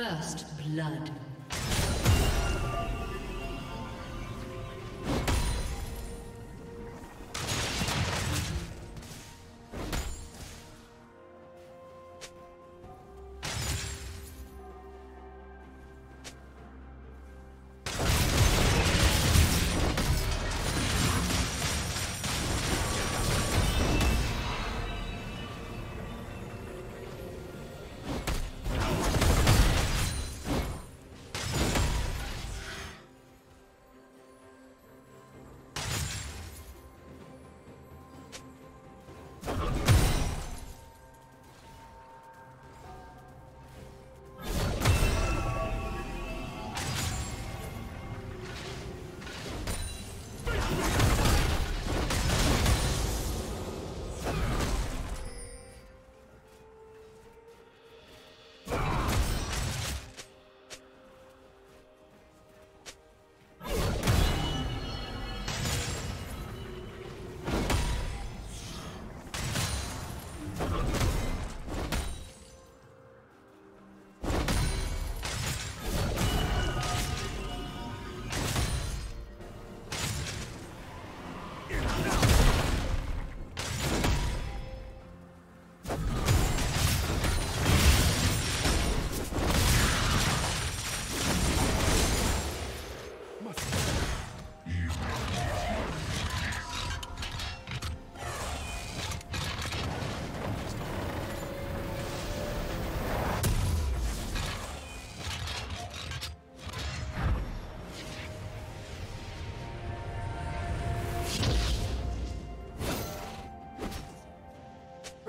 First blood.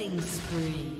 Killing spree.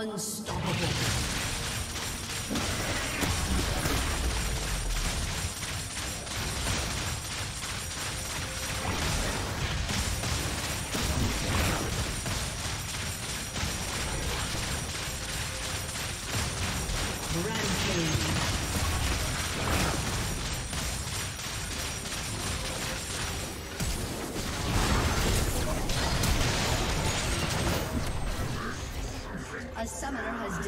Unstoppable. A